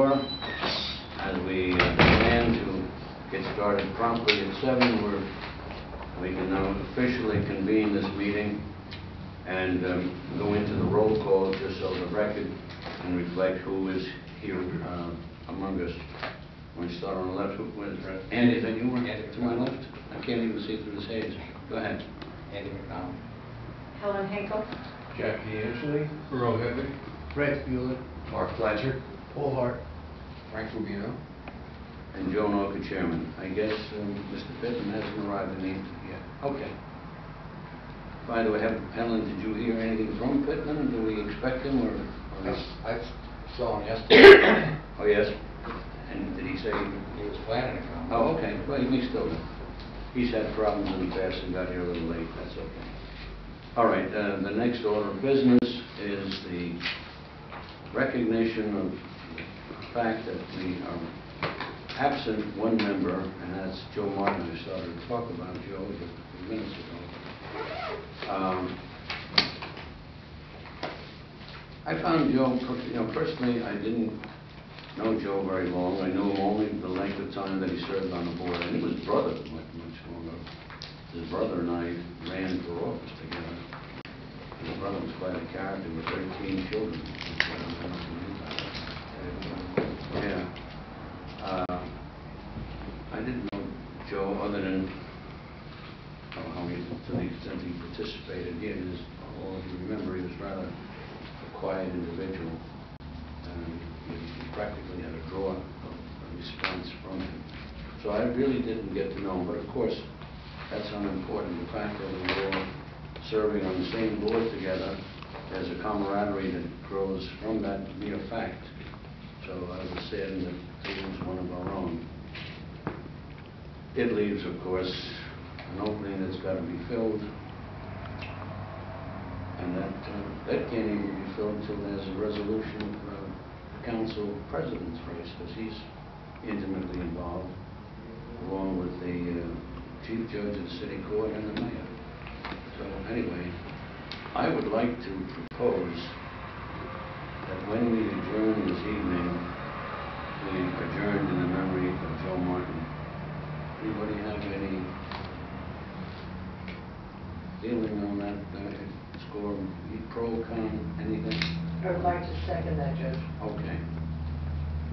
door. As we uh, plan to get started promptly at seven, we're, we can now officially convene this meeting and um, go into the roll call just so the record can reflect who is here uh, among us. We start on the left, who was, Andy, is that you? Andy To my left? I can't even see through the haze. Go ahead. Andy McDonald. Helen Hinkle. Jackie D'Angeli. Earl Headley. Fred Bueller. Mark Fletcher. Paul Hart. Frank Rubino. And Joe Norca, Chairman. I guess um, Mr. Pittman hasn't arrived in East yet. Okay. By the way, have- Helen, did you hear anything from Pittman? Do we expect him or? or- I saw him yesterday. Oh, yes? And did he say? He was planning to come. Oh, okay, well, he may still, he's had problems in the past and got here a little late, that's okay. All right, uh, the next order of business is the recognition of the fact that we are absent one member, and that's Joe Martin, who started to talk about Joe a few minutes ago. Um, I found Joe, you know, personally, I didn't know Joe very long. I knew him only the length of time that he served on the board. I knew his brother much, much longer. His brother and I ran for office together. His brother was quite a character with 13 children. Yeah. Uh, I didn't know Joe other than how how he, to the he participated. He all of you remember, he was rather a quiet individual. And you practically had a draw a a response from him. So I really didn't get to know him, but of course, that's unimportant. The fact that we were serving on the same board together, there's a camaraderie that grows from that mere fact. So I was saddened that he was one of our own. It leaves, of course, an opening that's got to be filled. And that, uh, that can't even be filled until there's a resolution of council president's race, because he's intimately involved, along with the uh, chief judge of the city court and the mayor. So anyway, I would like to propose that when we adjourn this evening, we adjourn in the memory of Joe Martin. Anybody have any feeling on that uh, score, pro, con, anything? I would like to second that, Judge. Okay.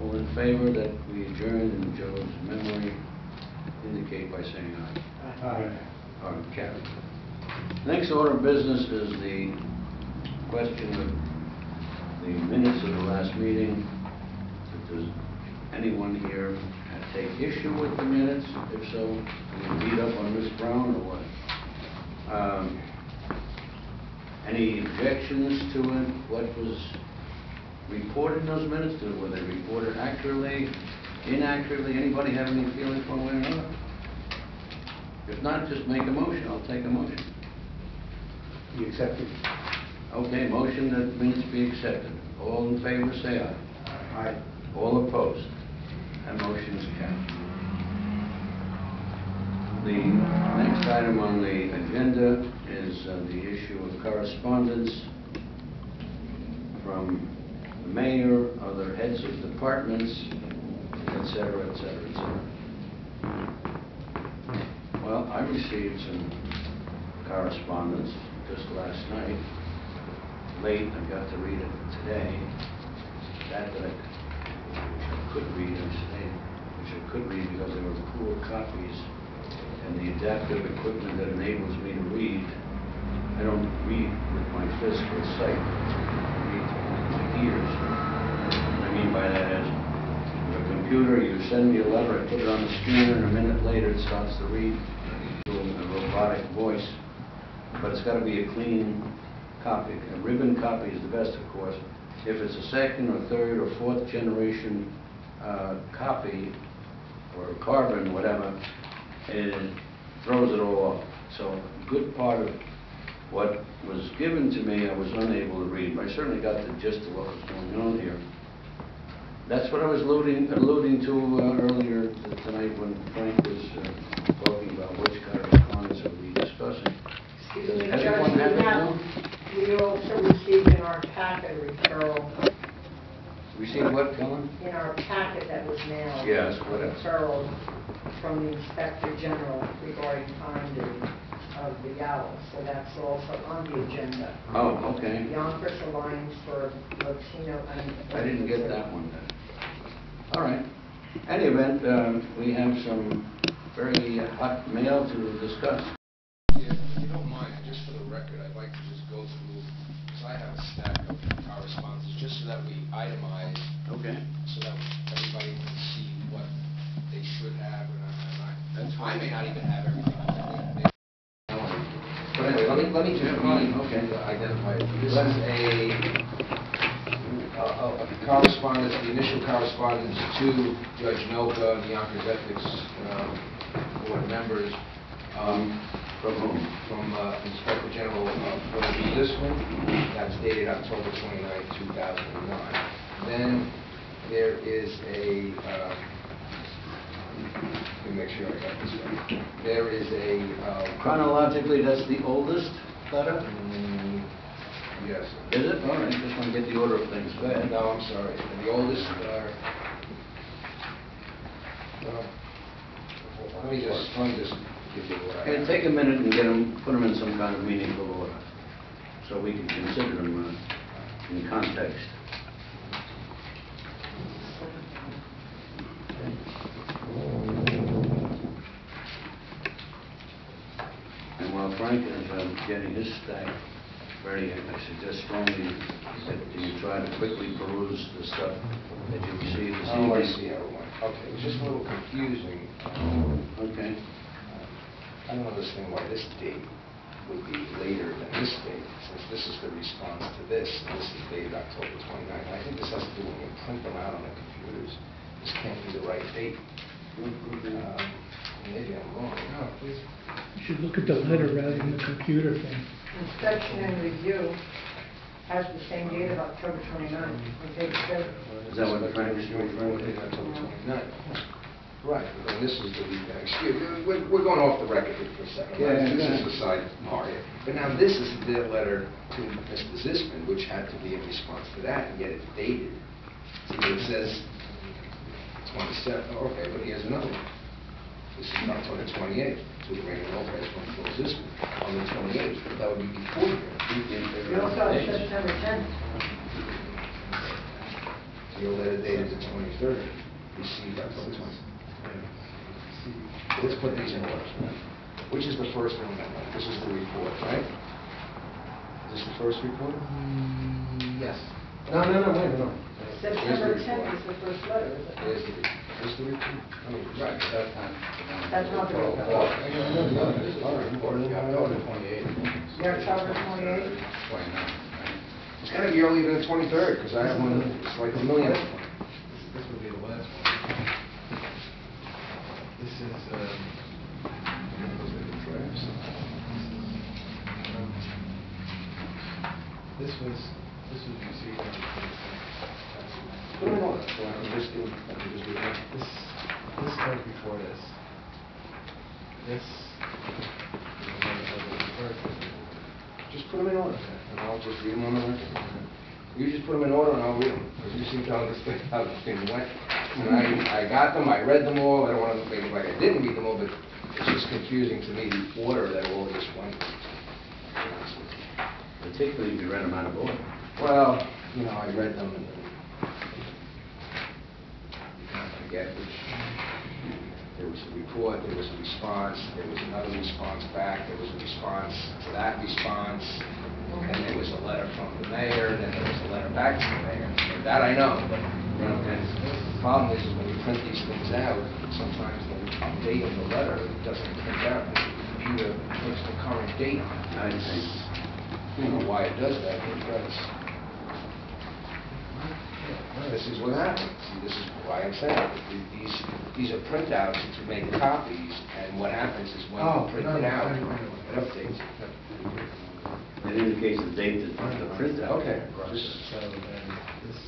All in favor that we adjourn in Joe's memory, indicate by saying aye. Aye. Or carry. Next order of business is the question of the minutes of the last meeting. If Does anyone here take issue with the minutes? If so, can you read up on Ms. Brown or what? Um, Any objections to it? What was reported those minutes? Did- Were they reported accurately, inaccurately? Anybody have any feelings one way or another? If not, just make a motion. I'll take a motion. You accept it? Okay, motion that minutes be accepted. All in favor, say aye. Aye. All opposed? That motion is carried. The next item on the agenda is uh, the issue of correspondence from mayor, other heads of departments, et cetera, et cetera, et cetera. Well, I received some correspondence just last night, late, I got to read it today. That that I I could read, I'm saying, which I could read because they were poor copies, and the adaptive equipment that enables me to read, I don't read with my physical sight, I with my ears. What I mean by that is, a computer, you send me a letter, I put it on the scanner, and a minute later, it starts to read to a robotic voice, but it's got to be a clean copy. A ribbon copy is the best, of course. If it's a second or third or fourth generation uh, copy, or carbon, whatever, it throws it all off. So a good part of what was given to me, I was unable to read, but I certainly got the gist of what was going on here. That's what I was alluding, alluding to uh, earlier tonight when Frank was uh, talking about which correspondence are we discussing. Excuse Does me, everyone Judge, have we have, we also received in our packet a referral Receive what, Helen? In our packet that was mailed. Yes, a what else? referral from the Inspector General regarding finding of the owl, so that's also on the agenda. Oh, okay. Yonkers Alliance for Latino. I didn't get that one then. All right. Any event, um, we have some very hot mail to discuss. Yeah, if you don't mind, just for the record, I'd like to just go through, because I have a stack of correspondences, just so that we itemize, Okay. so that everybody can see what they should have and I- That's and I, I may not even have everything. I think they- But anyway, let me, just okay. identify it. This is a, a- a correspondence, the initial correspondence to Judge Noka and the Yonkers Ethics um, Board members um, From whom? from uh, Inspector General uh, Philip Zisman, that's dated October 29, 2009. Then there is a, uh, let me make sure I got this right. There is a... uh, Chronologically, that's the oldest letter? Mm, Yes. Is it? All right, just want to get the order of things. Go ahead. No, I'm sorry. The oldest are... well, Let me just, let me just give you what I have. take a minute and get them, put them in some kind of meaningful order, so we can consider them uh, in context. And while Frank is um, getting his stack ready, I suggest strongly that you try to quickly peruse the stuff that you received this evening. Oh, I see how it went. Okay, it was just a little confusing. Okay. I don't understand why this date would be later than this date, since this is the response to this, and this is dated October 29th. I think this has to do when you print them out on the computers. This can't be the right date. Um, Maybe I'm wrong. No, please. You should look at the letter rather than the computer thing. Inspection and review has the same date of October 29th, on page seven. Is that what Frank was doing, Frank? October 29th. Right, and this is the, excuse, we're, we're going off the record here for a second. Yeah, This yeah. is the side mark. But now this is the letter to Mr. Zisman, which had to be in response to that, and yet it's dated. See, it says 27, oh, okay, but here's another one. This is October 28th, to Raymond Lopez from Phil Zisman, on the 28th, but that would be before here. You also have September 10th. Your letter dated the 23rd, received October 20th. Let's put these in order. Which is the first one? This is the report, right? Is this the first report? Mm, yes. No, no, no, wait, no. September 10th is the first letter, is it? Here's the, here's the report. Oh, Right. That time. That's not the report. I got another one. This is the report. Yeah, October 28th. The October 28th? 29, right? It's gotta be earlier than the 23rd, because I have one, it's like a million. This would be the last one. This is, um, those are. Um, This was, this was received on the twenty-second. Put them in order, so I can just do, I can just do it. This, this comes before this. This is the one that was referred to. Just put them in order, and I'll just read them on the record. You just put them in order and I'll read them, because you seem to understand how the thing went. And I, I got them, I read them all, I don't want to make it like I didn't read them all, but it's just confusing to me, the order that all this went. Particularly if you read them out of order. Well, you know, I read them and I forget which, there was a report, there was a response, there was another response back, there was a response to that response, and there was a letter from the mayor, then there was a letter back to the mayor. That I know, but, you know, and the problem is, when you print these things out, sometimes the date of the letter doesn't print out, the computer puts the current date on it. I see. I don't know why it does that, but it this is what happens. See, this is why I'm saying, these, these are printouts to make copies, and what happens is when Oh, you print no, it no, out, no, no, it updates. It indicates the date that the printout. Okay, so then this